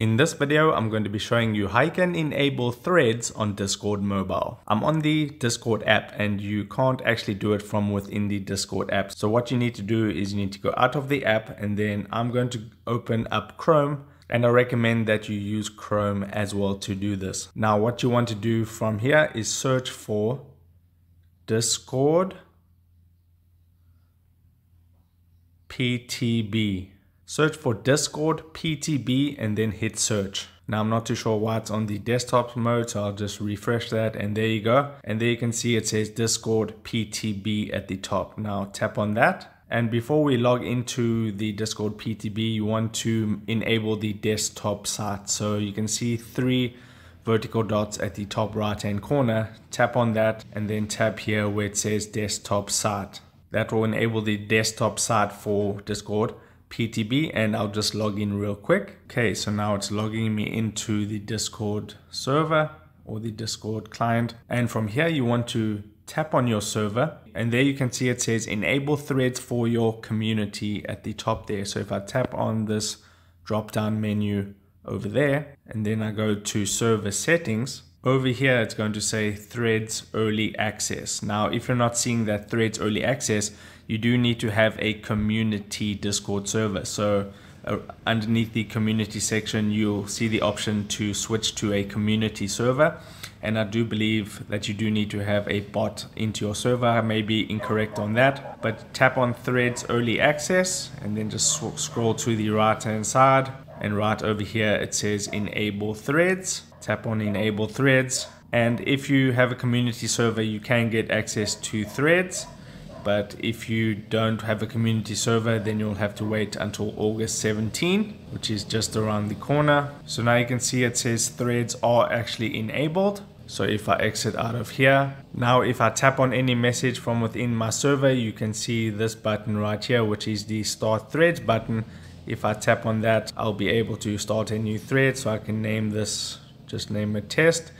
In this video, I'm going to be showing you how you can enable threads on Discord mobile. I'm on the Discord app and you can't actually do it from within the Discord app. So what you need to do is you need to go out of the app and then I'm going to open up Chrome and I recommend that you use Chrome as well to do this. Now what you want to do from here is search for Discord PTB search for Discord PTB and then hit search. Now I'm not too sure why it's on the desktop mode, so I'll just refresh that and there you go. And there you can see it says Discord PTB at the top. Now tap on that. And before we log into the Discord PTB, you want to enable the desktop site. So you can see three vertical dots at the top right hand corner. Tap on that and then tap here where it says desktop site. That will enable the desktop site for Discord. PTB and I'll just log in real quick. Okay, so now it's logging me into the Discord server or the Discord client. And from here, you want to tap on your server and there you can see it says enable threads for your community at the top there. So if I tap on this drop down menu over there and then I go to server settings, over here it's going to say threads early access. Now if you're not seeing that threads early access, you do need to have a community Discord server. So uh, underneath the community section, you'll see the option to switch to a community server. And I do believe that you do need to have a bot into your server. I may be incorrect on that, but tap on threads early access and then just scroll to the right hand side. And right over here, it says enable threads. Tap on enable threads. And if you have a community server, you can get access to threads but if you don't have a community server then you'll have to wait until August 17 which is just around the corner. So now you can see it says threads are actually enabled. So if I exit out of here now if I tap on any message from within my server you can see this button right here which is the start threads button. If I tap on that I'll be able to start a new thread so I can name this just name it test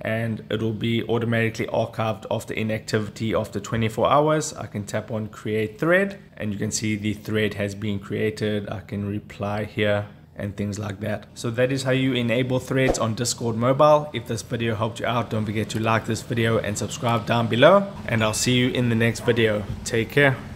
and it will be automatically archived after inactivity after 24 hours. I can tap on create thread and you can see the thread has been created. I can reply here and things like that. So that is how you enable threads on Discord mobile. If this video helped you out, don't forget to like this video and subscribe down below and I'll see you in the next video. Take care.